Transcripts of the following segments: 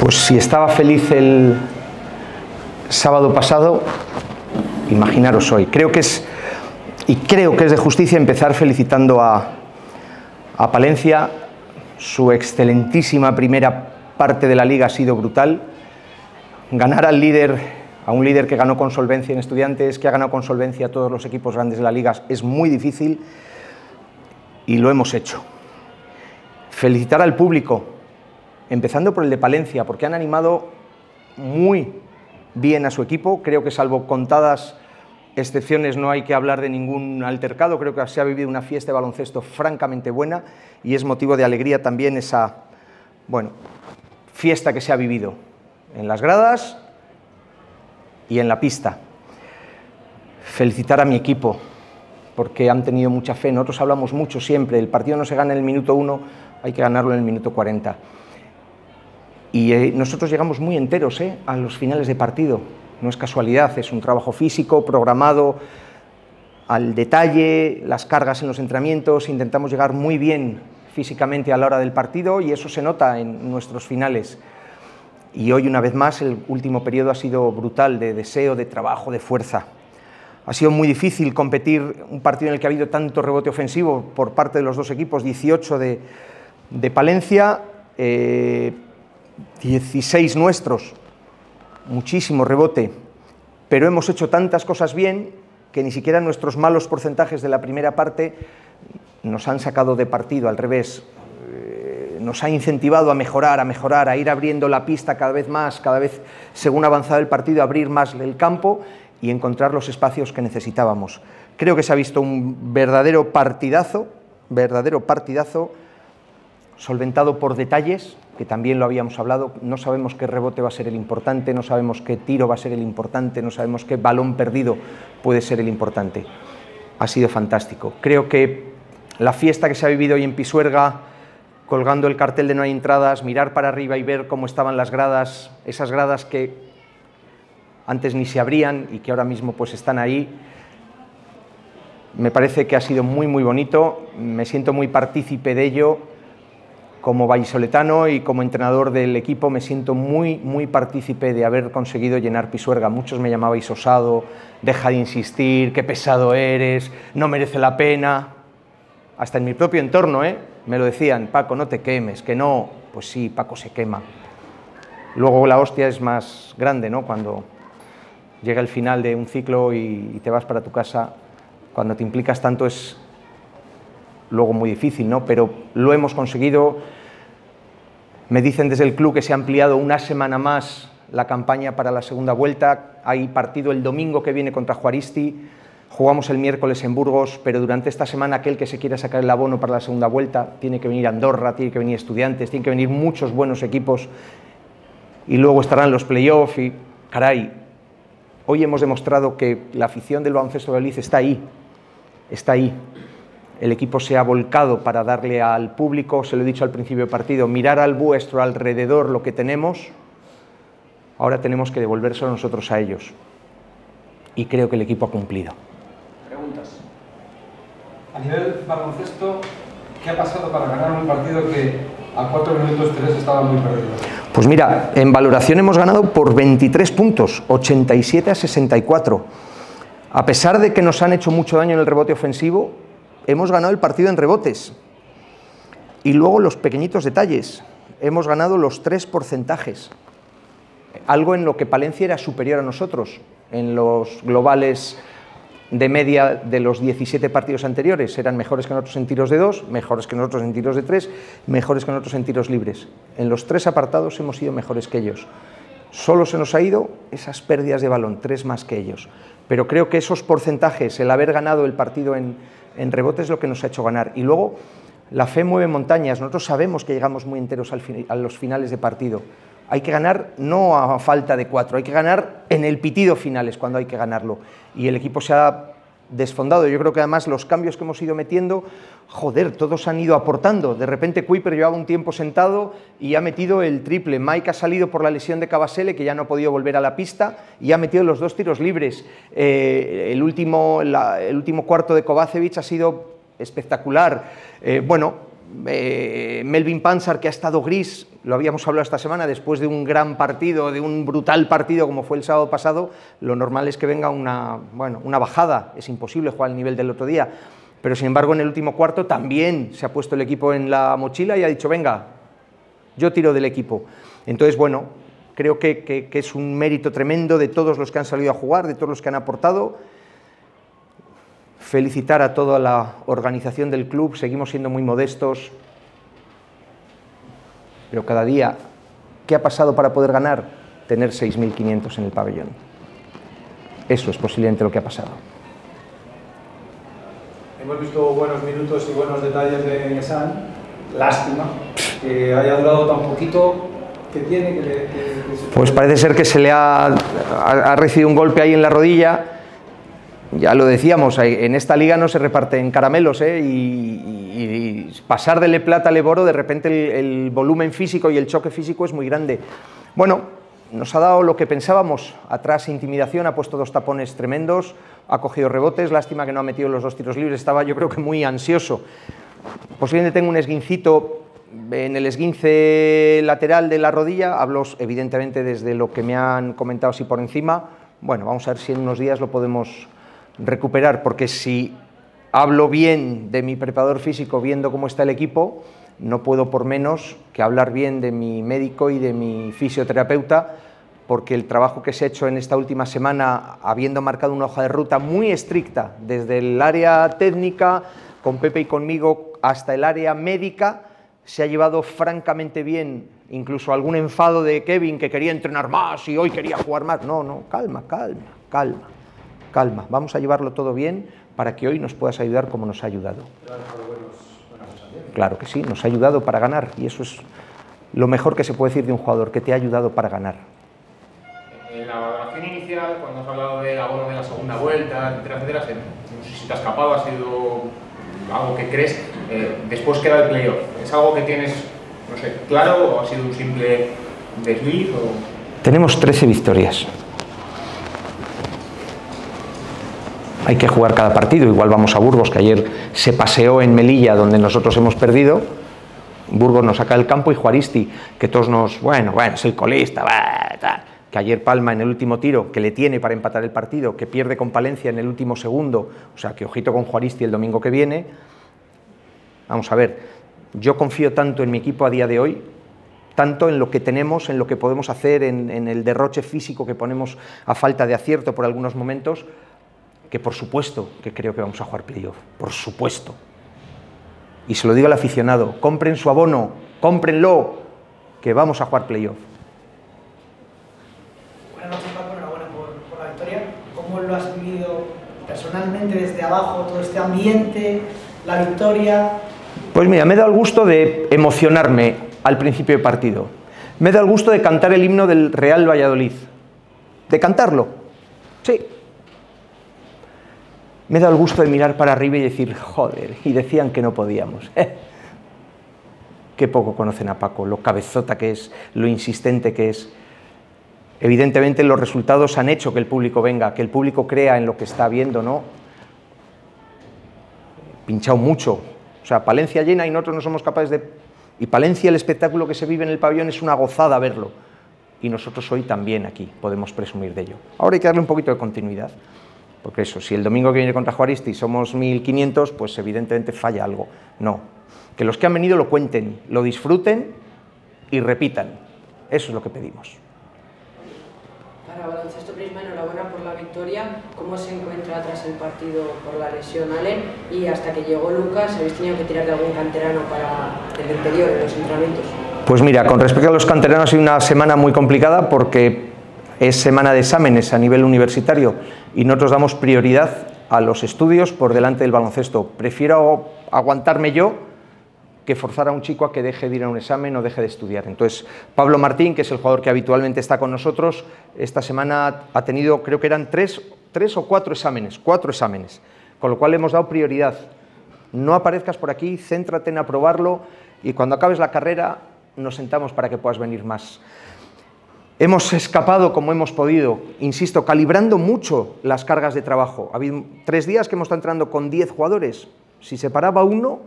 Pues si estaba feliz el sábado pasado, imaginaros hoy. Creo que es, y creo que es de justicia empezar felicitando a, a Palencia. Su excelentísima primera parte de la liga ha sido brutal. Ganar al líder, a un líder que ganó con solvencia en estudiantes, que ha ganado con solvencia a todos los equipos grandes de la liga, es muy difícil y lo hemos hecho. Felicitar al público, empezando por el de Palencia, porque han animado muy bien a su equipo. Creo que salvo contadas excepciones no hay que hablar de ningún altercado. Creo que se ha vivido una fiesta de baloncesto francamente buena y es motivo de alegría también esa bueno, fiesta que se ha vivido en las gradas y en la pista. Felicitar a mi equipo porque han tenido mucha fe. Nosotros hablamos mucho siempre, el partido no se gana en el minuto uno, hay que ganarlo en el minuto 40. Y eh, nosotros llegamos muy enteros eh, a los finales de partido. No es casualidad, es un trabajo físico, programado, al detalle, las cargas en los entrenamientos. Intentamos llegar muy bien físicamente a la hora del partido y eso se nota en nuestros finales. Y hoy, una vez más, el último periodo ha sido brutal de deseo, de trabajo, de fuerza. Ha sido muy difícil competir un partido en el que ha habido tanto rebote ofensivo por parte de los dos equipos, 18 de, de Palencia, eh, 16 nuestros, muchísimo rebote, pero hemos hecho tantas cosas bien que ni siquiera nuestros malos porcentajes de la primera parte nos han sacado de partido, al revés, eh, nos ha incentivado a mejorar, a mejorar, a ir abriendo la pista cada vez más, cada vez según avanzado el partido, abrir más el campo y encontrar los espacios que necesitábamos. Creo que se ha visto un verdadero partidazo, verdadero partidazo, solventado por detalles, que también lo habíamos hablado, no sabemos qué rebote va a ser el importante, no sabemos qué tiro va a ser el importante, no sabemos qué balón perdido puede ser el importante. Ha sido fantástico. Creo que la fiesta que se ha vivido hoy en Pisuerga, colgando el cartel de no hay entradas, mirar para arriba y ver cómo estaban las gradas, esas gradas que antes ni se abrían y que ahora mismo pues están ahí, me parece que ha sido muy muy bonito, me siento muy partícipe de ello como vallisoletano y como entrenador del equipo me siento muy, muy partícipe de haber conseguido llenar Pisuerga. Muchos me llamabais osado, deja de insistir, qué pesado eres, no merece la pena. Hasta en mi propio entorno, ¿eh? Me lo decían, Paco, no te quemes, que no. Pues sí, Paco se quema. Luego la hostia es más grande, ¿no? Cuando llega el final de un ciclo y, y te vas para tu casa, cuando te implicas tanto es luego muy difícil, ¿no? Pero lo hemos conseguido. Me dicen desde el club que se ha ampliado una semana más la campaña para la segunda vuelta. Hay partido el domingo que viene contra Juaristi. Jugamos el miércoles en Burgos, pero durante esta semana aquel que se quiera sacar el abono para la segunda vuelta tiene que venir Andorra, tiene que venir Estudiantes, tiene que venir muchos buenos equipos y luego estarán los playoffs y caray, hoy hemos demostrado que la afición del baloncesto de Liz está ahí, está ahí el equipo se ha volcado para darle al público, se lo he dicho al principio del partido, mirar al vuestro alrededor lo que tenemos, ahora tenemos que devolvérselo nosotros a ellos. Y creo que el equipo ha cumplido. Preguntas. A nivel baloncesto, ¿qué ha pasado para ganar un partido que a 4 minutos 3 estaba muy perdido? Pues mira, en valoración hemos ganado por 23 puntos, 87 a 64. A pesar de que nos han hecho mucho daño en el rebote ofensivo, hemos ganado el partido en rebotes. Y luego los pequeñitos detalles. Hemos ganado los tres porcentajes. Algo en lo que Palencia era superior a nosotros. En los globales de media de los 17 partidos anteriores eran mejores que nosotros en tiros de dos, mejores que nosotros en tiros de tres, mejores que nosotros en tiros libres. En los tres apartados hemos sido mejores que ellos. Solo se nos ha ido esas pérdidas de balón, tres más que ellos. Pero creo que esos porcentajes, el haber ganado el partido en, en rebote es lo que nos ha hecho ganar. Y luego, la fe mueve montañas. Nosotros sabemos que llegamos muy enteros al a los finales de partido. Hay que ganar no a falta de cuatro, hay que ganar en el pitido finales cuando hay que ganarlo. Y el equipo se ha desfondado. Yo creo que además los cambios que hemos ido metiendo, joder, todos han ido aportando. De repente Kuiper llevaba un tiempo sentado y ha metido el triple. Mike ha salido por la lesión de Cabasele, que ya no ha podido volver a la pista, y ha metido los dos tiros libres. Eh, el, último, el último cuarto de Kovacevic ha sido espectacular. Eh, bueno, eh, Melvin Pansar, que ha estado gris, lo habíamos hablado esta semana, después de un gran partido, de un brutal partido como fue el sábado pasado, lo normal es que venga una, bueno, una bajada, es imposible jugar al nivel del otro día, pero sin embargo en el último cuarto también se ha puesto el equipo en la mochila y ha dicho, venga, yo tiro del equipo. Entonces, bueno, creo que es un mérito tremendo de todos los que han salido a jugar, de todos los que han aportado, felicitar a toda la organización del club, seguimos siendo muy modestos, pero cada día, ¿qué ha pasado para poder ganar? Tener 6.500 en el pabellón. Eso es posiblemente lo que ha pasado. Hemos visto buenos minutos y buenos detalles de Nesan. Lástima que haya durado tan poquito. ¿Qué tiene? Que Pues parece ser que se le ha, ha recibido un golpe ahí en la rodilla ya lo decíamos, en esta liga no se reparten caramelos ¿eh? y, pasar de Le Plata a Le Boro, de repente el, volumen físico y el choque físico es muy grande. Bueno, nos ha dado lo que pensábamos, atrás intimidación, ha puesto dos tapones tremendos, ha cogido rebotes, lástima que no ha metido los dos tiros libres, estaba yo creo que muy ansioso. Posiblemente tengo un esguincito en el esguince lateral de la rodilla, hablo evidentemente desde lo que me han comentado así por encima, bueno, vamos a ver si en unos días lo podemos recuperar, porque si hablo bien de mi preparador físico viendo cómo está el equipo, no puedo por menos que hablar bien de mi médico y de mi fisioterapeuta, porque el trabajo que se ha hecho en esta última semana, habiendo marcado una hoja de ruta muy estricta, desde el área técnica, con Pepe y conmigo, hasta el área médica, se ha llevado francamente bien, incluso algún enfado de Kevin que quería entrenar más y hoy quería jugar más. No, no, calma, calma, calma calma, vamos a llevarlo todo bien para que hoy nos puedas ayudar como nos ha ayudado. Claro que sí, nos ha ayudado para ganar y eso es lo mejor que se puede decir de un jugador, que te ha ayudado para ganar. En la valoración inicial, cuando has hablado del abono de la segunda vuelta, etcétera, etcétera, no sé si te has escapado, ha sido algo que crees, eh, después queda el playoff. ¿Es algo que tienes, no sé, claro o ha sido un simple desliz? Tenemos 13 victorias. Hay que jugar cada partido. Igual vamos a Burgos, que ayer se paseó en Melilla, donde nosotros hemos perdido. Burgos nos saca del campo y Juaristi, que todos nos, bueno, bueno, el colista, que ayer Palma en el último tiro, que le tiene para empatar el partido, que pierde con Palencia en el último segundo, o sea, que ojito con Juaristi el domingo que viene. Vamos a ver, yo confío tanto en mi equipo a día de hoy, tanto en lo que tenemos, en lo que podemos hacer, en, en el derroche físico que ponemos a falta de acierto por algunos momentos, que por supuesto que creo que vamos a jugar playoff, por supuesto. Y se lo digo al aficionado, compren su abono, cómprenlo, que vamos a jugar playoff. Buenas noches Paco, enhorabuena por, por la victoria. ¿Cómo lo has vivido personalmente desde abajo, todo este ambiente, la victoria? Pues mira, me he dado el gusto de emocionarme al principio del partido. Me he dado el gusto de cantar el himno del Real Valladolid. De cantarlo. Sí, me he dado el gusto de mirar para arriba y decir, joder, y decían que no podíamos. Qué poco conocen a Paco, lo cabezota que es, lo insistente que es. Evidentemente los resultados han hecho que el público venga, que el público crea en lo que está viendo, ¿no? Pinchado mucho. O sea, Palencia llena y nosotros no somos capaces de... Y Palencia, el espectáculo que se vive en el pabellón es una gozada verlo. Y nosotros hoy también aquí podemos presumir de ello. Ahora hay que darle un poquito de continuidad. Porque eso, si el domingo que viene contra Juaristi somos 1.500, pues evidentemente falla algo. No. Que los que han venido lo cuenten, lo disfruten y repitan. Eso es lo que pedimos. Para Baloncesto Prisma, enhorabuena por la victoria. ¿Cómo se encuentra tras el partido por la lesión Allen? Y hasta que llegó Lucas, ¿habéis tenido que tirar de algún canterano para el interior en los entrenamientos? Pues mira, con respecto a los canteranos, ha sido una semana muy complicada porque es semana de exámenes a nivel universitario y nosotros damos prioridad a los estudios por delante del baloncesto. Prefiero aguantarme yo que forzar a un chico a que deje de ir a un examen o deje de estudiar. Entonces, Pablo Martín, que es el jugador que habitualmente está con nosotros, esta semana ha tenido, creo que eran tres, tres o cuatro exámenes, cuatro exámenes, con lo cual le hemos dado prioridad. No aparezcas por aquí, céntrate en aprobarlo y cuando acabes la carrera nos sentamos para que puedas venir más. Hemos escapado como hemos podido, insisto, calibrando mucho las cargas de trabajo. Ha habido tres días que hemos estado entrando con 10 jugadores. Si se paraba uno,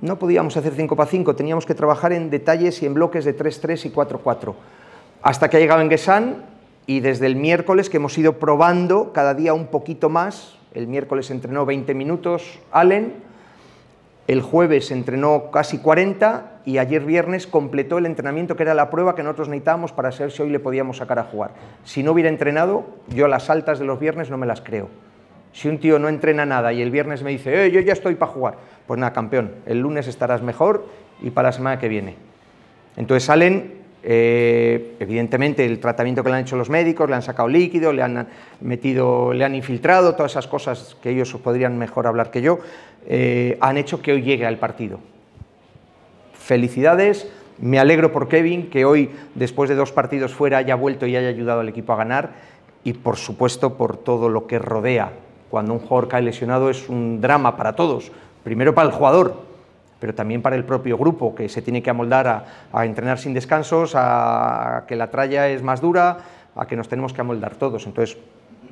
no podíamos hacer 5 para 5, teníamos que trabajar en detalles y en bloques de 3-3 y 4-4. Hasta que ha llegado Enguesan y desde el miércoles que hemos ido probando cada día un poquito más, el miércoles entrenó 20 minutos Allen, el jueves entrenó casi 40 y ayer viernes completó el entrenamiento que era la prueba que nosotros necesitábamos para saber si hoy le podíamos sacar a jugar. Si no hubiera entrenado, yo las altas de los viernes no me las creo. Si un tío no entrena nada y el viernes me dice, eh, yo ya estoy para jugar, pues nada, campeón, el lunes estarás mejor y para la semana que viene. Entonces salen, eh, evidentemente, el tratamiento que le han hecho los médicos, le han sacado líquido, le han metido, le han infiltrado, todas esas cosas que ellos podrían mejor hablar que yo, eh, han hecho que hoy llegue al partido. Felicidades, me alegro por Kevin, que hoy, después de dos partidos fuera, haya vuelto y haya ayudado al equipo a ganar, y por supuesto por todo lo que rodea cuando un jugador cae lesionado es un drama para todos, primero para el jugador, pero también para el propio grupo, que se tiene que amoldar a, entrenar sin descansos, a, que la tralla es más dura, a que nos tenemos que amoldar todos. Entonces,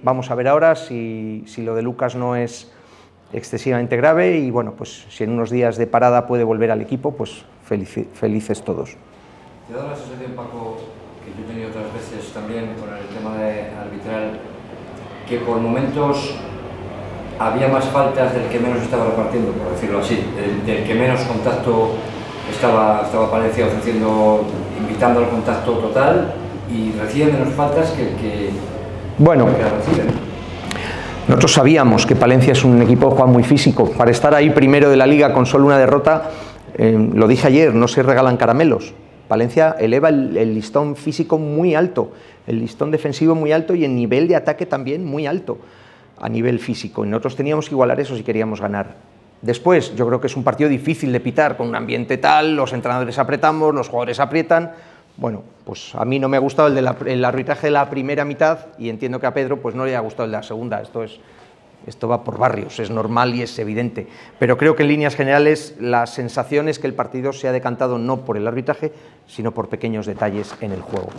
vamos a ver ahora si, lo de Lucas no es excesivamente grave y bueno, pues si en unos días de parada puede volver al equipo, pues felices todos. ¿Te da la sensación, Paco, que yo he tenido otras veces también con el tema de arbitral, que por momentos había más faltas del que menos estaba repartiendo, por decirlo así, del, que menos contacto estaba, estaba Palencia ofreciendo, invitando al contacto total y recibe menos faltas que el que, bueno, Nosotros sabíamos que Palencia es un equipo Juan muy físico. Para estar ahí primero de la liga con solo una derrota, eh, lo dije ayer, no se regalan caramelos. Palencia eleva el, listón físico muy alto, el listón defensivo muy alto y el nivel de ataque también muy alto a nivel físico. Y nosotros teníamos que igualar eso si queríamos ganar. Después, yo creo que es un partido difícil de pitar, con un ambiente tal, los entrenadores apretamos, los jugadores aprietan. Bueno, pues a mí no me ha gustado el, de arbitraje de la primera mitad y entiendo que a Pedro pues no le ha gustado el de la segunda. Esto, es, esto va por barrios, es normal y es evidente. Pero creo que en líneas generales la sensación es que el partido se ha decantado no por el arbitraje, sino por pequeños detalles en el juego.